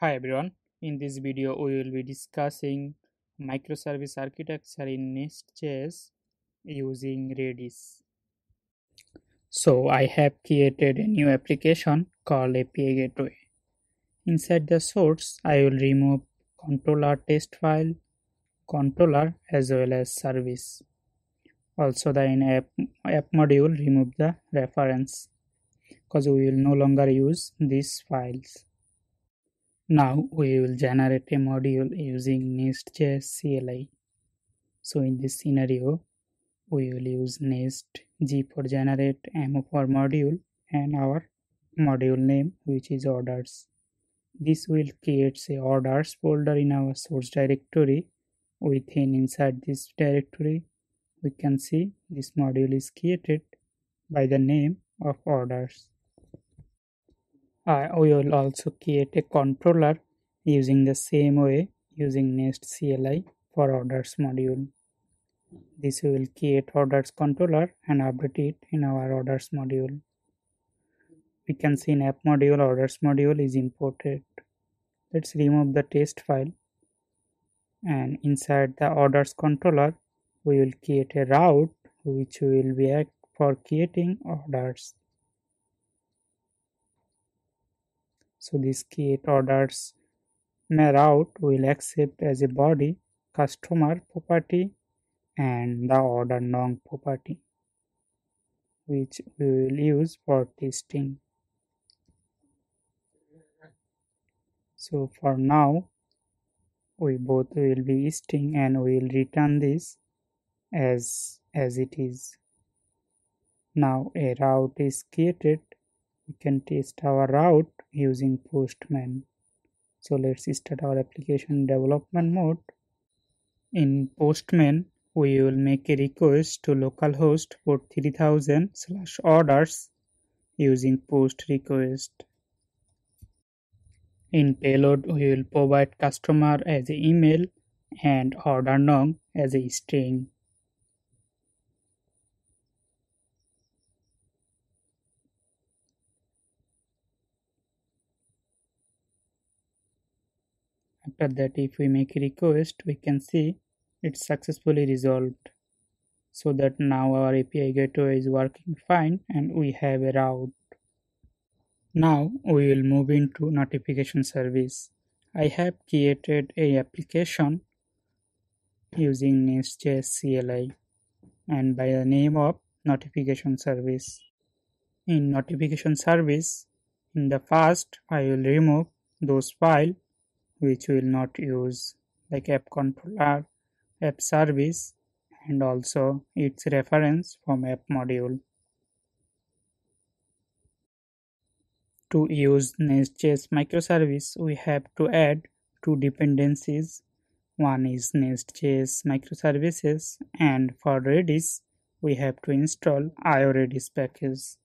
Hi everyone, in this video we will be discussing microservice architecture in Nest.js using Redis. So I have created a new application called API Gateway. Inside the source I will remove controller test file, controller as well as service. Also the in app, app module remove the reference because we will no longer use these files. Now we will generate a module using Nest.js CLI. So in this scenario, we will use Nest G for generate, M for module and our module name which is orders. This will create a orders folder in our source directory. Within inside this directory, we can see this module is created by the name of orders uh, we will also create a controller using the same way using nest CLI for orders module. This will create orders controller and update it in our orders module. We can see in app module orders module is imported. Let's remove the test file and inside the orders controller we will create a route which will be act for creating orders. So this create orders route will accept as a body customer property and the order nong property which we will use for testing. So for now we both will be string and we will return this as as it is. Now a route is created we can test our route using postman. So let's start our application development mode. In postman we will make a request to localhost port 3000 slash orders using post request. In payload we will provide customer as an email and order nong as a string after that if we make a request we can see it's successfully resolved so that now our API gateway is working fine and we have a route. Now we will move into notification service. I have created a application using Nest.js CLI and by the name of notification service. In notification service, in the first I will remove those files which will not use like app controller, app service and also its reference from app module. To use Nest.js microservice, we have to add two dependencies. One is Nest.js microservices and for Redis, we have to install IORedis package.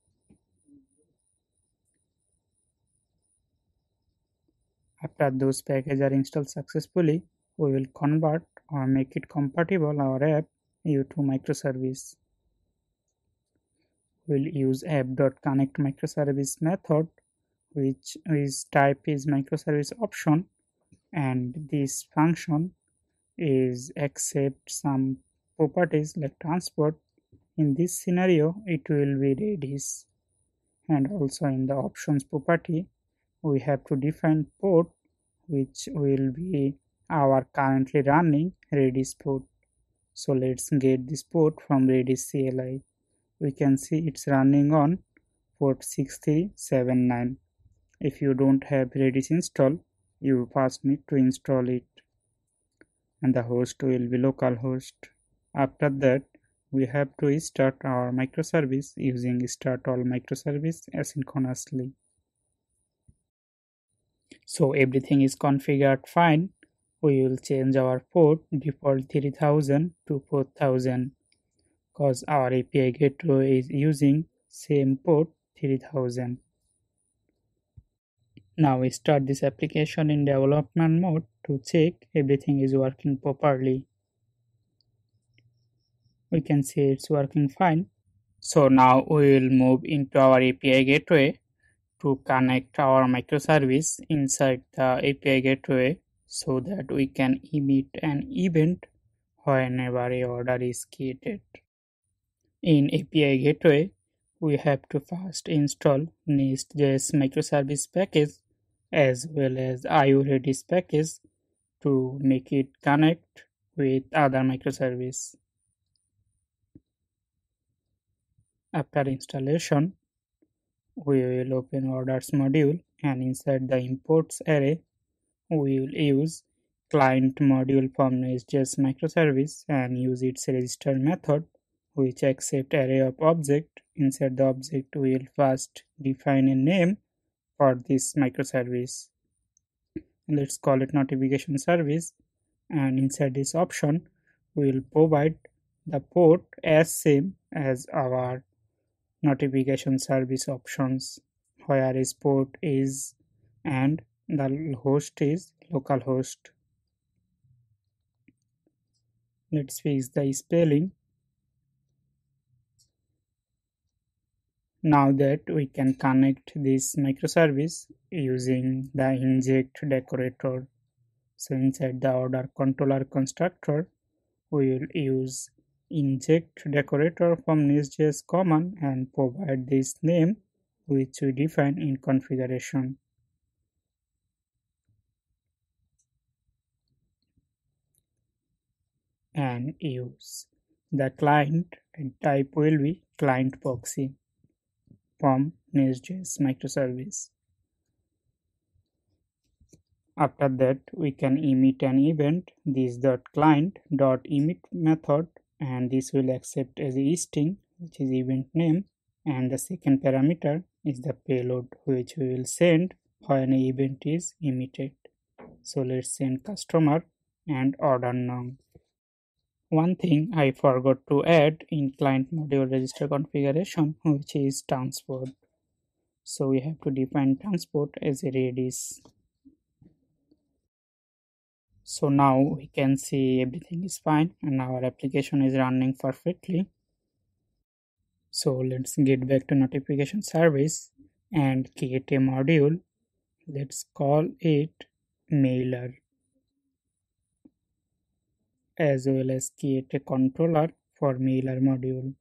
After those packages are installed successfully, we will convert or make it compatible our app to microservice. We'll use app.connect microservice method which is type is microservice option and this function is accept some properties like transport in this scenario it will be redis and also in the options property we have to define port which will be our currently running redis port. So let's get this port from redis cli we can see it's running on port 6379 if you don't have redis installed you first need to install it. And the host will be localhost after that we have to start our microservice using start all microservice asynchronously so everything is configured fine. We will change our port default 3000 to 4000 because our API gateway is using same port 3000 now we start this application in development mode to check everything is working properly. We can see it's working fine. So now we will move into our API gateway to connect our microservice inside the API gateway so that we can emit an event whenever a order is created. In API gateway, we have to first install Nest.js microservice package as well as IO Redis package to make it connect with other microservice. After installation, we will open orders module and inside the imports array, we will use client module from Nest.js microservice and use its register method which accept array of object. Inside the object, we will first define a name for this microservice. Let's call it notification service and inside this option, we will provide the port as same as our notification service options where is port is and the host is localhost. Let's fix the spelling. Now that we can connect this microservice using the inject decorator. So inside the order controller constructor, we will use inject decorator from Nest.js common and provide this name which we define in configuration. and use the client and type will be client proxy from Nest.js microservice. After that, we can emit an event this dot client dot emit method and this will accept as a string which is event name and the second parameter is the payload which we will send when an event is emitted. So let's send customer and order now. One thing I forgot to add in client module register configuration which is transport. So we have to define transport as a Redis so now we can see everything is fine and our application is running perfectly. So let's get back to notification service and create a module. Let's call it mailer as well as create a controller for mailer module.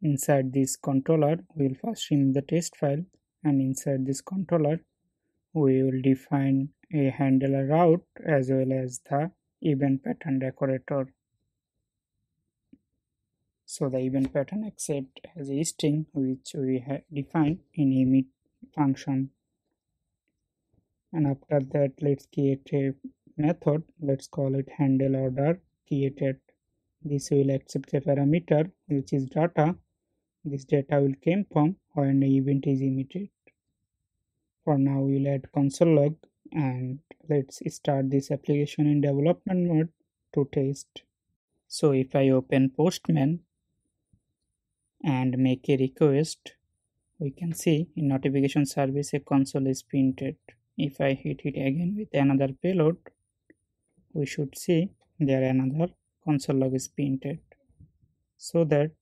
Inside this controller we'll first remove the test file and inside this controller we will define a handler route as well as the event pattern decorator. So the event pattern accept as a string which we have defined in emit function. And after that, let's create a method. Let's call it handle order created. This will accept a parameter which is data. This data will come from when the event is emitted. For now, we'll add console log and let's start this application in development mode to test. So if I open Postman and make a request, we can see in notification service a console is printed. If I hit it again with another payload, we should see there another console log is printed. So that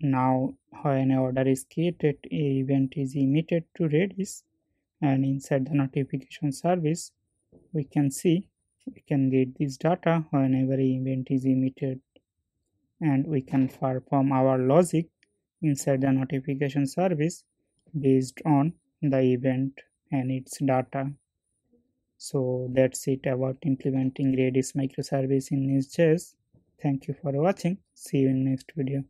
now when an order is created, a event is emitted to Redis and inside the notification service we can see we can get this data whenever event is emitted. And we can perform our logic inside the notification service based on the event and its data. So that's it about implementing redis microservice in nest.js thank you for watching. See you in next video